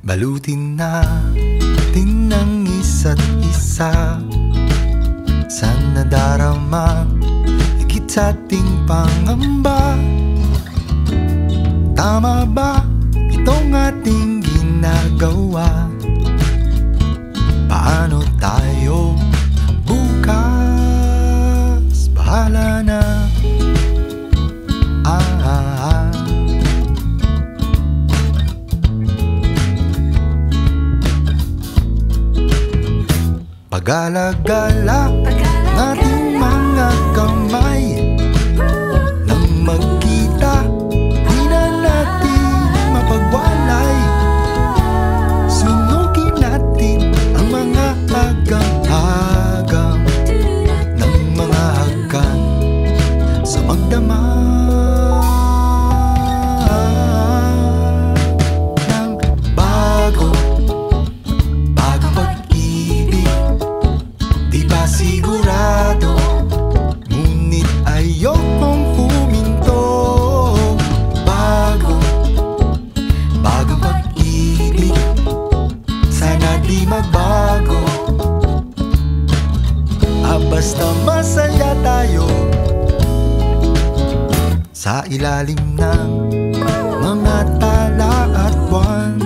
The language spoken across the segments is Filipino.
Balutin natin ng isa't isa Sa nadarama Higit sa pangamba Tama ba itong ating ginagawa? Paano tayo Pag-alagala ng ating mga kamay. Nang magkita, di na natin mapagwalay. Sunugin natin ang mga agam-agam sigurado. Ngunit ayokong huminto. Bago Bagong pag-ibig Sana di magbago. Ah, basta masaya tayo. Sa ilalim ng mga tala at buwan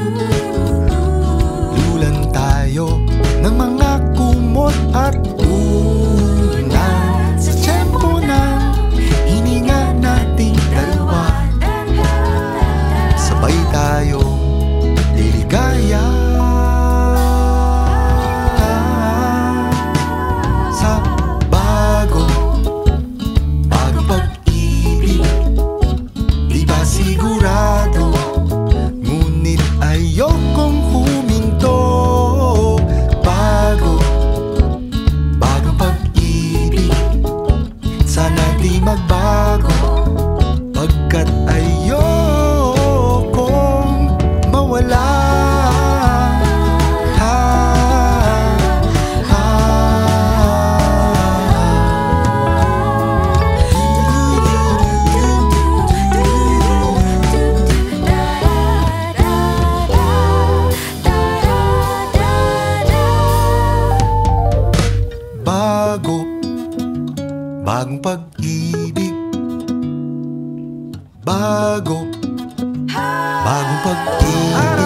Pagkat ayokong mawala. Ha, Bago, bagong pag-ibig Bago, bagong pag-ibig